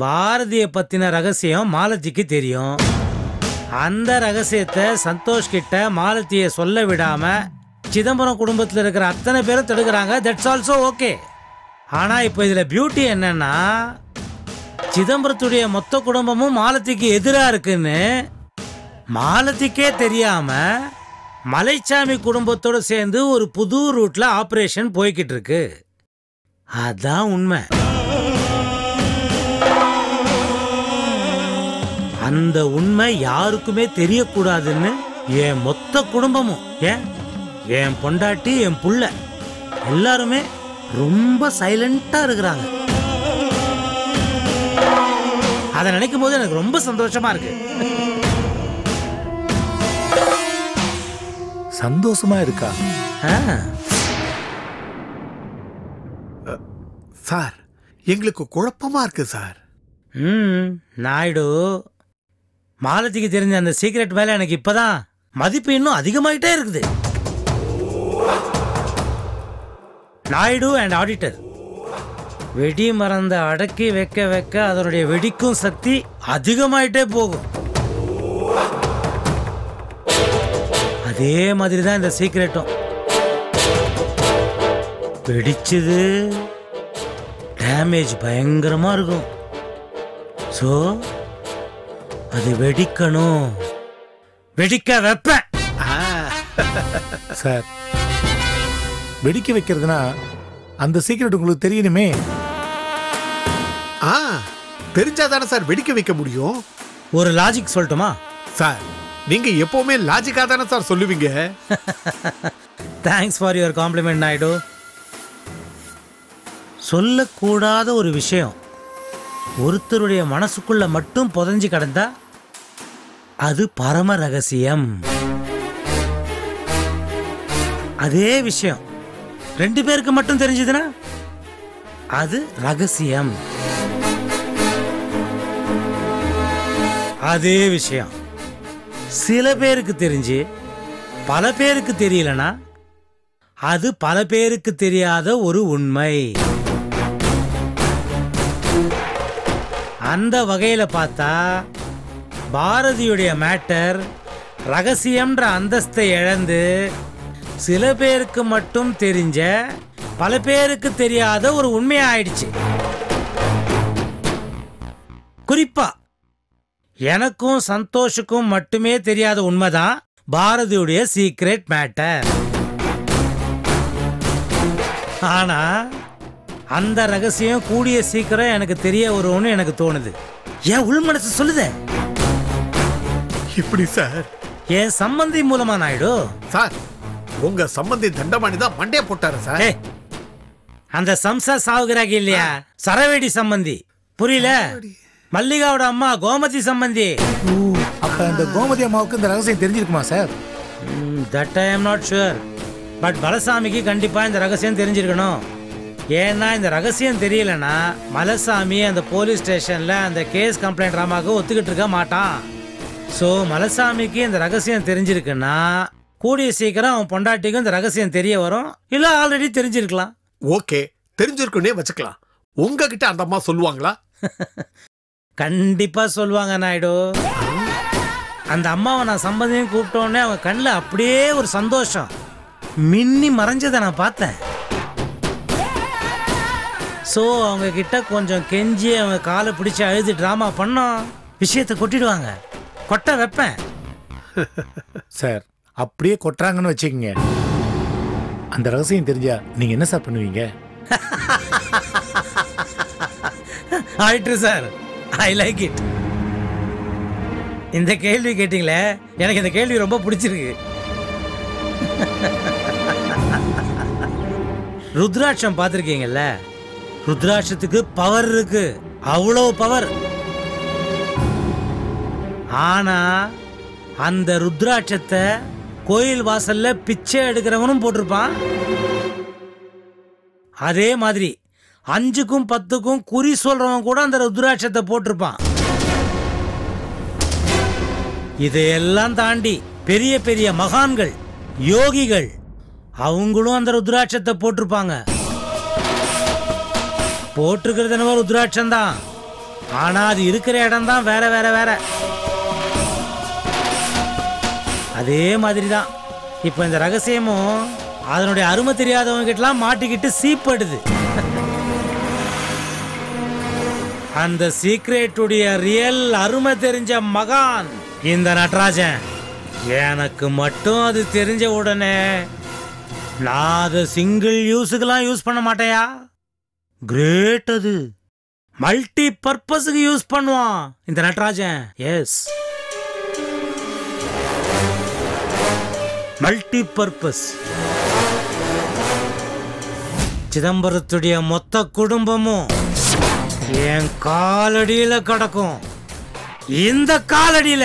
பாரதிய பத்தின ரகசியம் மாலதிக்கு தெரியும். அந்த ரகசியத்தை சந்தோஷ் கிட்ட மாலத்திய சொல்ல விடாம சிதம்பரம் குடும்பத்தில் இருக்கிற அத்தனை பேரும் தடுக்கிறாங்க. தட்ஸ் ஆல்சோ ஓகே ஆனா இப்போ இதுல பியூட்டி என்னன்னா சிதம்பரத்துடைய மொத்த குடும்பமும் மாலத்திக்கு எதிராக இருக்குன்னு மாலத்திக்கே தெரியாம மலைச்சாமி குடும்பத்தோட சேர்ந்து ஒரு புது ரூட்ல ஆபரேஷன் போய்கிட்டு இருக்கு. அதான் உண்மை. அந்த உண்மை யாருக்குமே தெரியக்கூடாதுன்னு என் மொத்த குடும்பமும் ஏன்? என் பொண்டாட்டி என் புள்ள எல்லாருமே ரொம்ப சைலண்டா இருக்கிறாங்க. அதை நினைக்கும் போது எனக்கு ரொம்ப சந்தோஷமா இருக்கு. சந்தோஷமா இருக்கா? சார் எங்களுக்கு குழப்பமா இருக்கு சார். ம் நாயுடு மாலதிக்கு தெரிஞ்ச அந்த சீக்ரெட் மேலே எனக்கு இப்போதான். மதிப்பு இன்னும் அதிகமாயிட்டே இருக்குது. நாயுடு அண்ட் ஆடிட்டர் வெடி மறந்த அடக்கி வைக்க வைக்க அதனுடைய வெடிக்கும் சக்தி அதிகமாயிட்டே போகும். அதே மாதிரி தான் இந்த சீக்ரெட்டும் வெடிச்சது டேமேஜ் பயங்கரமா இருக்கும். ஸோ அது வெடிக்கணும். வெடிக்க வைப்பேன். சார் வெடிக்க வைக்கிறதுனா அந்த சீக்கிரட் உங்களுக்கு தெரியணுமே. ஆ தெரிஞ்சாதானே சார் வெடிக்க வைக்க முடியும். ஒரு லாஜிக் சொல்லட்டுமா? சார் நீங்க எப்பவுமே லாஜிக்கா தானே சார் சொல்லுவீங்க. Thanks for your compliment Naidu சொல்லக்கூடாத ஒரு விஷயம் ஒருத்தருடைய மனசுக்குள்ள மட்டும் புதைஞ்சு கிடந்தா அது பரம ரகசியம். அதே விஷயம். ரெண்டு பேருக்கு மட்டும் தெரிஞ்சதுன்னா? அது ரகசியம். அதே விஷயம். சில பேருக்கு தெரிஞ்சு பல பேருக்கு தெரியலனா? அது பல பேருக்கு தெரியாத ஒரு உண்மை. அந்த வகையில பார்த்தா பாரதியுடைய மேட்டர் ரகசியம்ன்ற அந்தஸ்தை இழந்து சில பேருக்கு மட்டும் தெரிஞ்ச பல பேருக்கு தெரியாத ஒரு உண்மையாயிடுச்சு. குறிப்பா எனக்கும் சந்தோஷுக்கும் மட்டுமே தெரியாத உண்மைதான் பாரதியுடைய சீக்ரெட் மேட்டர் ஆனா அந்த ரகசியம் கூடிய சீக்கிரம் எனக்கு தெரிய வரும்னு எனக்கு தோணுது. என் உள் மனசு சொல்லுதே? இப்படி சார்? என் சம்பந்தி மூலமா நாயுடு? சார் உங்க சம்பந்தி தண்டமாணி தான் மண்டே போட்டாரு சார். ஏய், அந்த சம்சா சாவுகிறாங்க இல்லையா? சரவேடி சம்பந்தி. புரியல? மல்லிகாவோட அம்மா கோமதி சம்பந்தி. அப்ப அந்த கோமதி அம்மாவுக்கு இந்த ரகசியம் தெரிஞ்சிருக்குமா sir? That I am not sure but பலசாமிக்கு கண்டிப்பா இந்த ரகசியம் தெரிஞ்சிருக்கணும். ஏன்னா இந்த ரகசியம் தெரியலனா மலசாமி அந்த போலீஸ் ஸ்டேஷன்ல அந்த கேஸ் கம்ப்ளைண்ட் ராமாவுக்கு ஒத்துக்கிட்டு இருக்க மாட்டான். ஸோ மலசாமிக்கு இந்த ரகசியம் தெரிஞ்சிருக்குன்னா கூடிய சீக்கிரம் அவன் பொண்டாட்டிக்கும் இந்த ரகசியம் தெரிய வரும். இல்ல ஆல்ரெடி தெரிஞ்சிருக்கலாம். ஓகே தெரிஞ்சிருக்குன்னே வச்சுக்கலாம். உங்ககிட்ட அந்த அம்மா சொல்லுவாங்களா? கண்டிப்பா சொல்லுவாங்க நாயுடு. அந்த அம்மாவை நான் சம்பந்தியும் கூப்பிட்டோன்னே அவங்க கண்ணில் அப்படியே ஒரு சந்தோஷம். மின்னி மறைஞ்சதை நான் பார்த்தேன். ஸோ அவங்க கிட்ட கொஞ்சம் கெஞ்சி அவங்க காலை பிடிச்சி அழுது ட்ராமா பண்ணோம். விஷயத்தை கொட்டிடுவாங்க. கொட்ட வைப்பேன். சார் அப்படியே கொட்டுறாங்கன்னு வச்சுக்கோங்க. அந்த ரகசியம் தெரிஞ்சா நீங்க என்ன சார் பண்ணுவீங்க? ஆயிட்டு சார். ஐ லைக் இட் இந்த கேள்வி கேட்டிங்களே எனக்கு இந்த கேள்வி ரொம்ப பிடிச்சிருக்கு. ருத்ராட்சம் பார்த்துருக்கீங்கல்ல? ருத்ராட்சத்துக்கு பவர் இருக்கு. அவ்வளோ பவர் ஆனா அந்த ருத்ராட்சத்தை கோயில் வாசல்ல பிச்சை எடுக்கிறவனும் போட்டிருப்பான். அதே மாதிரி அஞ்சுக்கும் பத்துக்கும் குறி சொல்றவன் கூட அந்த ருத்ராட்சத்தை போட்டிருப்பான். இதையெல்லாம் தாண்டி பெரிய பெரிய மகான்கள் யோகிகள் அவங்களும் அந்த ருத்ராட்சத்தை போட்டிருப்பாங்க. போட்டிருக்கிறது என்னவோ ருத்ராட்சம் தான் ஆனா அது இருக்கிற இடம் தான் வேற வேற வேற. அதே மாதிரி தான் இப்போ இந்த ரகசியமும் அதனுடைய அருமை தெரியாதவங்க கிட்டலாம் மாட்டிக்கிட்டு சீப்படுது. அந்த சீக்ரெட்டுடைய ரியல் அருமை தெரிஞ்ச மகான் இந்த நடராஜன். எனக்கு மட்டும் அது தெரிஞ்ச உடனே நான் அதை சிங்கிள் யூஸுக்கெல்லாம் யூஸ் பண்ண மாட்டேயா? கிரேட் அது. மல்டி பர்பஸுக்கு யூஸ் பண்ணுவான் இந்த நடராஜன். எஸ் மல்டி பர்பஸ் சிதம்பரத்துடைய மொத்த குடும்பமும் என் காலடியில கிடக்கும். இந்த காலடியில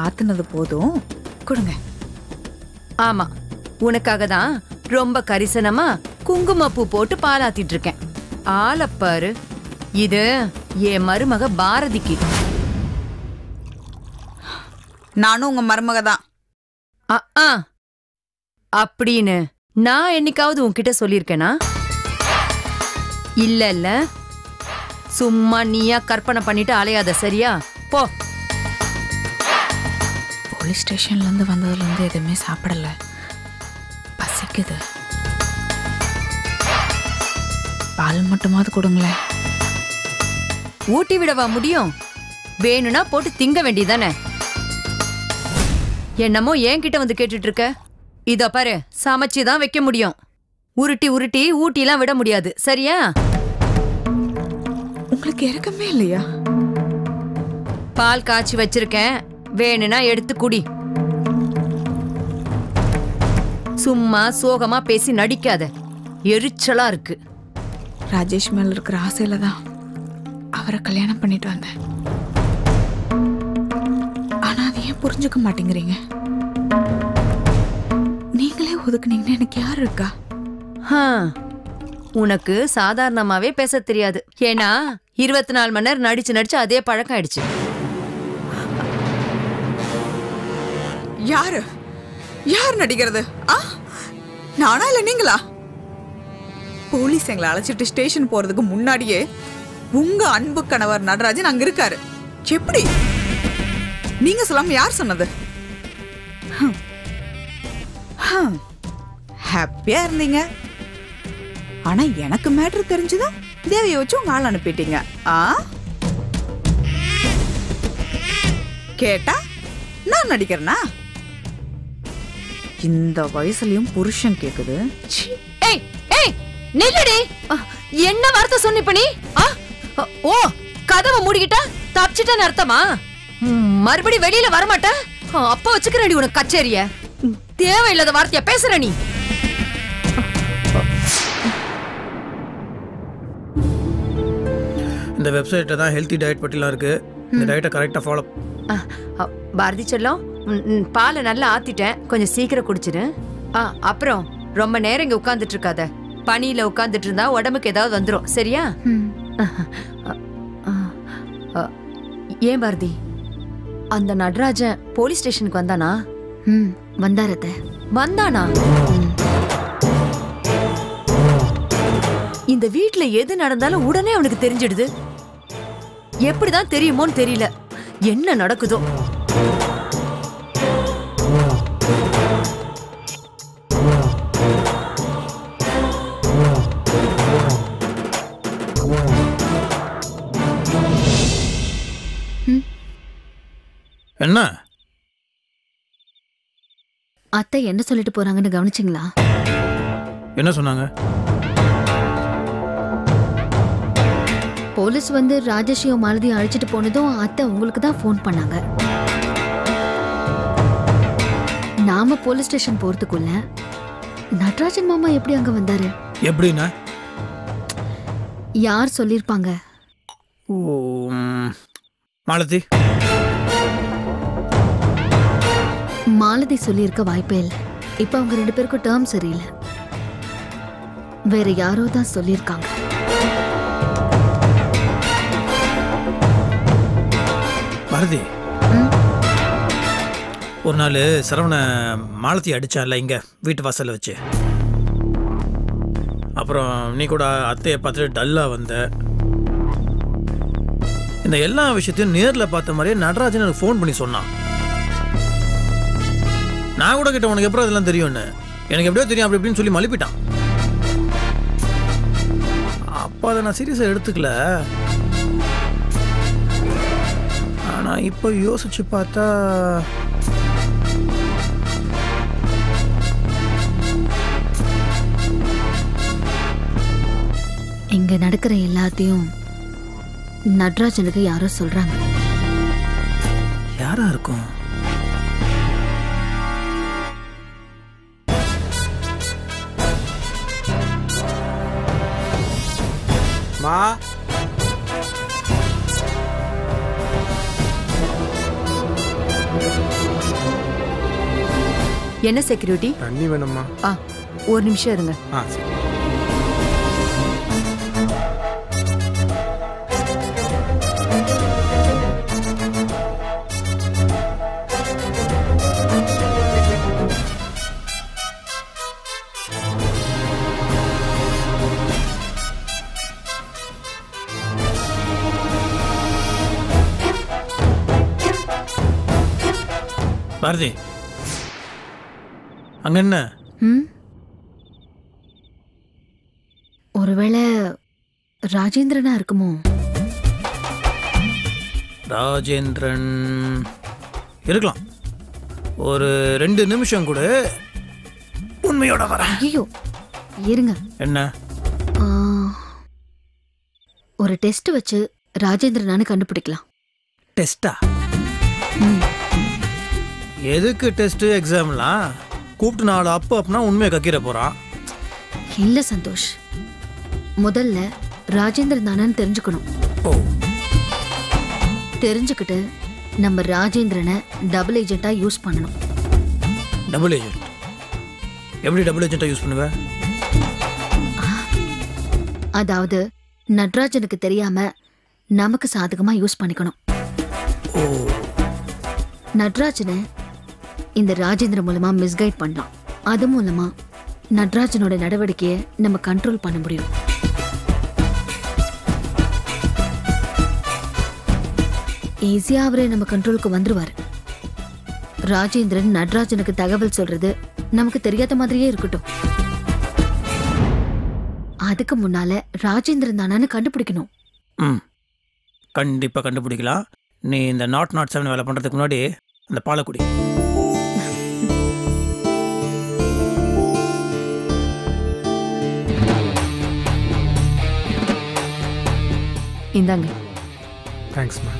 நீங்க ஆத்துனது போதும். கொடுங்க. ஆமா உனக்காக தான் ரொம்ப கரிசனமா குங்குமப்பூ போட்டு பாலாத்திட்டு இருக்கேன் ஆளப்பாரு இது என் மருமக பாரதிக்கு. நானும் உங்க மருமக தான். அப்படின்னு நான் என்னைக்காவது உன்கிட்ட சொல்லியிருக்கேனா? இல்ல இல்ல சும்மா நீயா கற்பனை பண்ணிட்டு அலையாத சரியா? போ. போலீஸ் ஸ்டேஷன்ல இருந்து வந்ததுல இருந்து எதுவுமே சாப்பிடல. பசிக்குது. பால் மட்டுமாவது கொடுங்களேன். ஊட்டி விடவா முடியும்? வேணும்னா போட்டு திங்க வேண்டியதானே என்னமோ என்கிட்ட வந்து கேட்டுட்டு இருக்க இத பாரு சமைச்சு தான் வைக்க முடியும். உருட்டி உருட்டி ஊட்டிலாம் விட முடியாது. சரியா? உங்களுக்கு இறக்கமே இல்லையா? பால் காய்ச்சி வச்சிருக்கேன். வேணும்னா எடுத்து குடி. சும்மா சோகமா பேசி நடிக்காத. எரிச்சலா இருக்கு. ராஜேஷ் மேல இருக்கிற ஆசையில தான் அவரை கல்யாணம் பண்ணிட்டு வந்தேன். ஆனா அதை ஏன் புரிஞ்சுக்க மாட்டேங்கிறீங்க? நீங்களே ஒதுக்குனீங்கன்னு எனக்கு யார் இருக்கா? உனக்கு சாதாரணமாவே பேச தெரியாது. ஏன்னா இருபத்தி நாலு மணி நேரம் நடிச்சு நடிச்சு அதே பழக்கம் ஆயிடுச்சு. யாரு? யார் நடிக்கிறது? ஆ? நானா இல்லை நீங்களா? போலீஸ் எங்களை அழைச்சிட்டு ஸ்டேஷன் போறதுக்கு முன்னாடியே உங்க அன்பு கணவர் நடராஜன் அங்க இருக்காரு. எப்படி? நீங்க சொல்லாம யார் சொன்னது? ஹாப்பியா இருந்தீங்க. ஆனா எனக்கு மேட்ரு தெரிஞ்சுதான் தேவையை வச்சு உங்க ஆள் அனுப்பிட்டீங்க. ஆ? கேட்டா நான் நடிக்கிறேனா? இந்த வயசுலயும் புருஷன் கேக்குது. ச்சீ. ஏய் ஏய் நில்லுடி. என்ன வார்த்தை சொன்ன இப்ப நீ? ஓ கதவை மூடிக்கிட்டா தப்பிச்சிட்டேன்னு அர்த்தமா? மறுபடி வெளியில வரமாட்ட? அப்ப வச்சுக்கிறடி உனக்கு கச்சேரிய. தேவையில்லாத வார்த்தையா பேசுற நீ? இந்த வெப்சைட்டில் தான் ஹெல்த்தி டயட் பற்றிலாம் இருக்கு. இந்த டயட்டை கரெக்டாக ஃபாலோ பாரதி செல்லம் பாலை நல்லா ஆத்திட்டேன். கொஞ்சம் சீக்கிரம் குடிச்சிரு. ஆ அப்புறம் ரொம்ப நேரம் இங்க உட்கார்ந்துட்டு இருக்காத பனியில உட்கார்ந்துட்டு இருந்தா உடம்புக்கு ஏதாவது வந்துரும். சரியா? ஏன் பாரதி? அந்த நடராஜன் போலீஸ் ஸ்டேஷனுக்கு வந்தானா? ம் வந்தாரத்த வந்தானா? இந்த வீட்ல எது நடந்தாலும் உடனே அவனுக்கு தெரிஞ்சிடுது. எப்படிதான் தெரியுமோன்னு தெரியல. என்ன நடக்குதோ? என்ன? அத்தை என்ன சொல்லிட்டு போறாங்கன்னு கவனிச்சிங்களா? என்ன சொன்னாங்க? போலீஸ் வந்து ராஜேஷையும் மாலதியும் அழைச்சிட்டு போனதும் அத்தை உங்களுக்கு தான் ஃபோன் பண்ணாங்க. நாம போலீஸ் ஸ்டேஷன் போறதுக்குள்ள நடராஜன் மாமா எப்படி அங்க வந்தாரு? எப்படின்னா? யார் சொல்லிருப்பாங்க மாலதி. மாலதி சொல்லியிருக்க வாய்ப்பே இல்லை. இப்ப அவங்க ரெண்டு பேருக்கும் டேர்ம் சரியில்லை. வேற யாரோ தான் சொல்லியிருக்காங்க. பாரதி. ஒரு நாள் சரவண மாலத்தி அடிச்சான்ல இங்க வீட்டு வாசல்ல வச்சு. அப்புறம் நீ கூட அத்தையை பார்த்துட்டு டல்லா வந்த. இந்த எல்லா விஷயத்தையும் நேர்ல பார்த்த மாதிரியே நடராஜன் எனக்கு ஃபோன் பண்ணி சொன்னான். நான் கூட கிட்ட உனக்கு எப்பறம் இதெல்லாம் தெரியும்னு? எனக்கு எப்படியோ தெரியும் அப்படி இப்படின்னு சொல்லி மழுப்பிட்டான். அப்போ அதை நான் சீரியஸாக எடுத்துக்கல. ஆனா இப்போ யோசிச்சு பார்த்தா இங்க நடக்கிற எல்லாத்தையும் நடராஜனுக்கு யாரோ சொல்றாங்க. யாரா இருக்கும்? மா என்ன செக்யூரிட்டி? தண்ணி வேணுமா ஆ ஒரு நிமிஷம் இருங்க. ஆ சரி. பாரதி அங்க என்ன ம்? ஒருவேளை ராஜேந்திரனா இருக்குமோ? ராஜேந்திரன். இருக்கலாம். ஒரு ரெண்டு நிமிஷம் கூட உண்மையோட வரேன். ஐயோ இருங்க. என்ன? ஆ, ஒரு டெஸ்ட் வச்சு ராஜேந்திரனானு கண்டுபிடிக்கலாம். டெஸ்டா. எதுக்கு டெஸ்ட் எக்ஸாம்லாம்? கூப்பிட்டு நாலு அப்போ அப்படின்னா உண்மையை கக்கிற போறான். இல்ல சந்தோஷ். முதல்ல ராஜேந்திரன் தானான்னு தெரிஞ்சுக்கணும். ஓ. தெரிஞ்சுக்கிட்டு நம்ம ராஜேந்திரனை டபுள் ஏஜென்ட்டா யூஸ் பண்ணணும். டபுள் ஏஜென்ட் எப்படி டபுள் ஏஜென்ட்டாக யூஸ் பண்ணுவ? அதாவது நட்ராஜனுக்கு தெரியாம நமக்கு சாதகமா யூஸ் பண்ணிக்கணும். ஓ. நட்ராஜனை இந்த ராஜேந்திர மூலமா மிஸ்கைட் பண்ணலாம். அது மூலமா நட்ராஜனோட நடவடிக்கையை நம்ம கண்ட்ரோல் பண்ண முடியும். ஈஸியா அவரே நம்ம கண்ட்ரோலுக்கு வந்துருவாரு. ராஜேந்திரன் நட்ராஜனுக்கு தகவல் சொல்றது நமக்கு தெரியாத மாதிரியே இருக்கட்டும். அதுக்கு முன்னால ராஜேந்திரன் தானான்னு கண்டுபிடிக்கணும். ம். கண்டிப்பாக கண்டுபிடிக்கலாம். நீ இந்த நாட் நாட் செவன் வேலை பண்ணுறதுக்கு முன்னாடி அந்த பாலக்குடி இந்தாங்க. தேங்க்ஸ் மேம்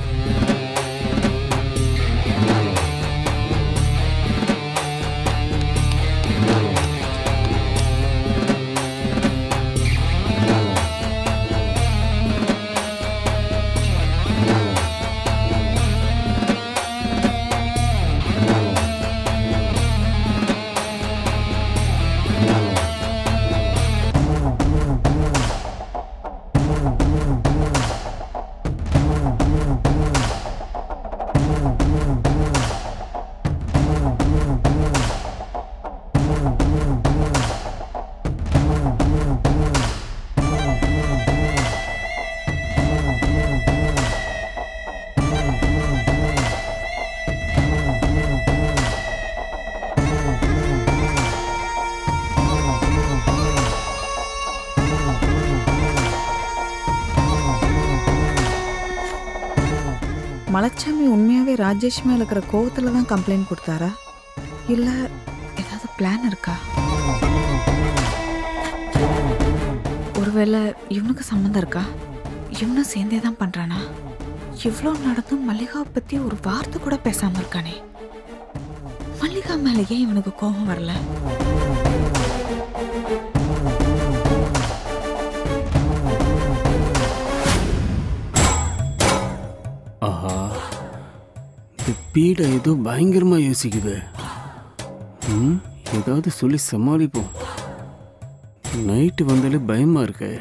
மலைச்சாமி உண்மையாவே ராஜேஷ் மேலே இருக்கிற கோவத்துல தான் கம்ப்ளைண்ட் கொடுத்தாரா? இல்லை ஏதாவது பிளான் இருக்கா? ஒருவேளை இவனுக்கு சம்மந்தம் இருக்கா? இவனும் சேர்ந்தே தான் பண்றானா? இவ்வளோ நடந்தும் மல்லிகாவை பற்றி ஒரு வார்த்தை கூட பேசாமல் இருக்கானே. மல்லிகா மேலேயே ஏன் இவனுக்கு கோபம் வரல. ஆஹா. இந்த பீடை ஏதோ பயங்கரமாக யோசிக்குது. ம் ஏதாவது சொல்லி சமாளிப்போம். நைட்டு வந்தாலே பயமாக இருக்கு.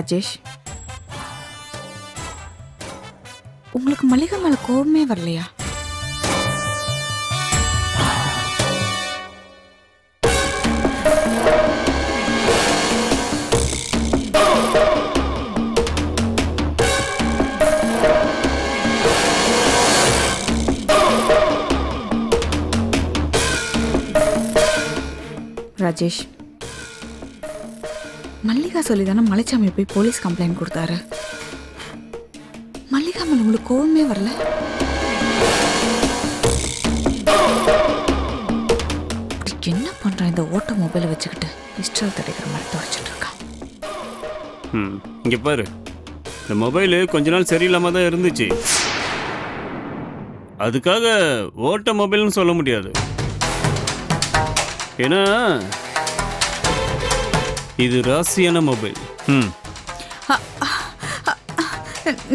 ராஜேஷ். உங்களுக்கு மல்லிகா மேல கோபமே வரலையா? ராஜேஷ். மல்லிகா சொல்லி தானே மலைச்சாமி போய் போலீஸ் கம்ப்ளைண்ட் கொடுத்தாரு. மல்லிகா மேல உங்களுக்கு கோவமே வரல? என்ன பண்றான் இந்த ஓட்ட மொபைலை வச்சுக்கிட்டு? இஷ்டம் தடைக்கிற மாதிரி தொடச்சிட்டு இருக்கான் ம் இங்க பாரு. இந்த மொபைலு கொஞ்ச நாள் சரியில்லாம தான் இருந்துச்சு. அதுக்காக ஓட்ட மொபைல்னு சொல்ல முடியாது. ஏன்னா இது ராசியான மொபைல். ம்.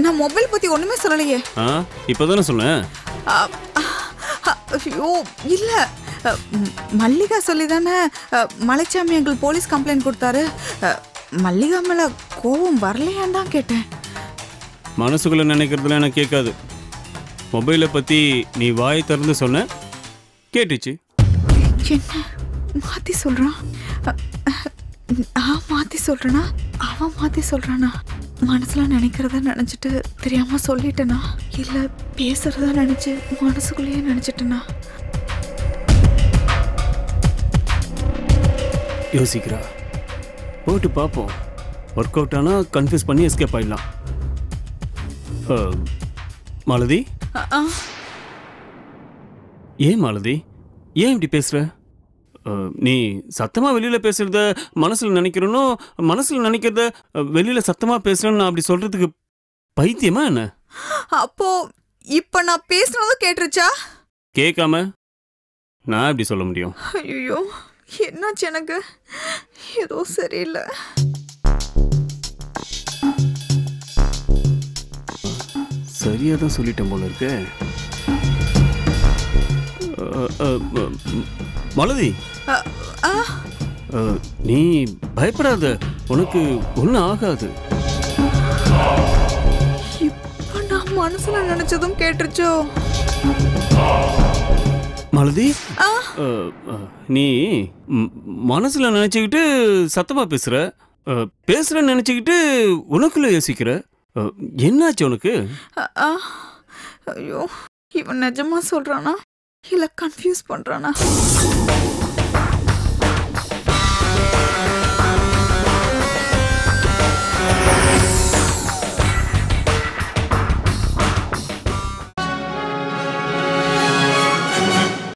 நான் மொபைல் பத்தி ஒண்ணுமே சொல்லலையே. ஆ இப்போதானே சொன்னேன். ஐயோ இல்ல. மல்லிகா சொல்லி தானே மலைச்சாமி எங்கள் போலீஸ் கம்ப்ளைண்ட் கொடுத்தாரு. மல்லிகா மேல கோவம் வரலையான்னு தான் கேட்டேன். மனசுக்குள்ள நினைக்கிறதுல எனக்கு கேட்காது. மொபைலை பற்றி நீ வாய் திறந்து சொன்ன கேட்டுச்சு. என்ன? மாத்தி சொல்றான். நான் மாத்தி சொல்றேனா? அவன் மாத்தி சொல்றானா? மனசுல நினைக்கிறத நினைச்சிட்டு தெரியாம சொல்லிட்டேனா? இல்ல பேசுறதா நினைச்சு மனசுக்குள்ளேயே நினைச்சிட்டேனா? யோசிக்கிறா. போட்டு பார்ப்போம் ஒர்க் அவுட் ஆனால் கன்ஃபியூஸ் பண்ணி எஸ்கேப் ஆயிடலாம். அஹ், மாலதி? ஏன் மாலதி? ஏன் இப்படி பேசுற? அஹ், நீ சத்தமா வெளியில பேசுறத மனசுல நினைக்கிறனோ மனசுல நினைக்கிறத வெளியில சத்தமா பேசுறேன்னு நான் அப்படி சொல்றதுக்கு பைத்தியமா என்ன? அப்போ இப்ப நான் பேசுனதும் கேட்டுருச்சா? கேட்காம நான் எப்படி சொல்ல முடியும்? ஐயோ என்னாச்சு எனக்கு? ஏதோ சரியில்லை. சரியா தான் சொல்லிட்டேன் போல இருக்கு. மாலதி. நீ பயப்படாத. உனக்கு ஒன்றும் ஆகாது. இப்ப நான் மனசுல நினைச்சதும் கேட்டுருச்சோ? மாலதி? நீ மனசுல நினைச்சுக்கிட்டு சத்தமா பேசுற. பேசுறேன்னு நினைச்சுக்கிட்டு உனக்குள்ள யோசிக்கிற. என்னாச்சு உனக்கு? ஐயோ இவன் நிஜமா சொல்றானா? இல்ல கன்ஃபியூஸ் பண்றானா